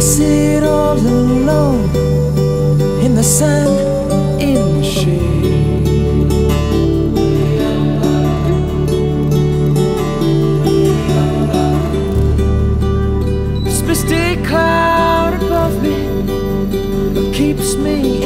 I sit all alone in the sun, in the shade. This misty cloud above me keeps me